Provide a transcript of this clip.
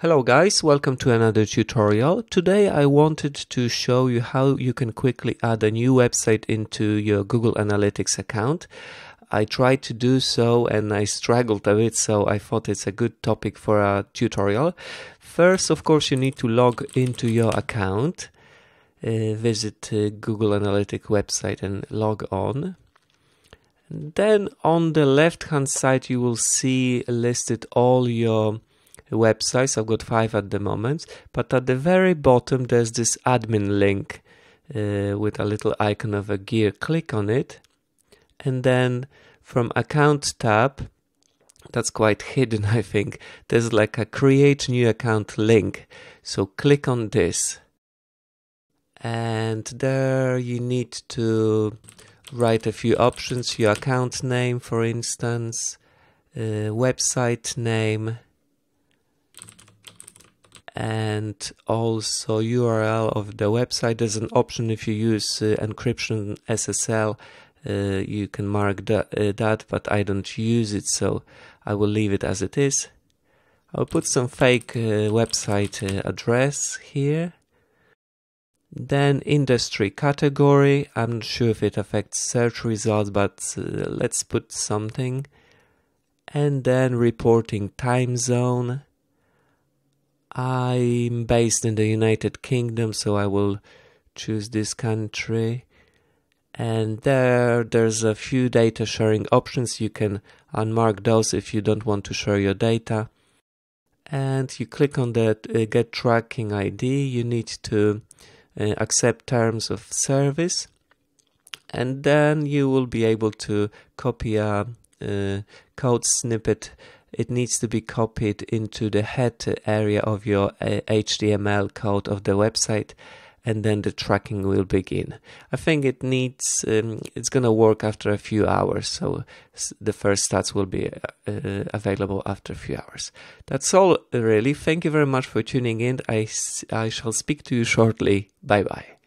Hello guys, welcome to another tutorial. Today I wanted to show you how you can quickly add a new website into your Google Analytics account. I tried to do so and I struggled a bit, so I thought it's a good topic for a tutorial. First, of course, you need to log into your account, uh, visit uh, Google Analytics website and log on. Then on the left hand side, you will see listed all your websites. I've got five at the moment, but at the very bottom there's this admin link uh, with a little icon of a gear. Click on it, and then from account tab, that's quite hidden, I think. There's like a create new account link. So click on this, and there you need to write a few options your account name, for instance, uh, website name and also URL of the website. There's an option if you use uh, encryption SSL, uh, you can mark that, uh, that, but I don't use it, so I will leave it as it is. I'll put some fake uh, website uh, address here. Then industry category. I'm not sure if it affects search results, but uh, let's put something. And then reporting time zone I'm based in the United Kingdom, so I will choose this country. And there, there's a few data sharing options. You can unmark those if you don't want to share your data. And you click on the uh, Get Tracking ID. You need to uh, accept terms of service. And then you will be able to copy a uh, code snippet it needs to be copied into the head area of your HTML uh, code of the website and then the tracking will begin. I think it needs, um, it's gonna work after a few hours, so the first stats will be uh, available after a few hours. That's all really. Thank you very much for tuning in. I, I shall speak to you shortly. Bye bye.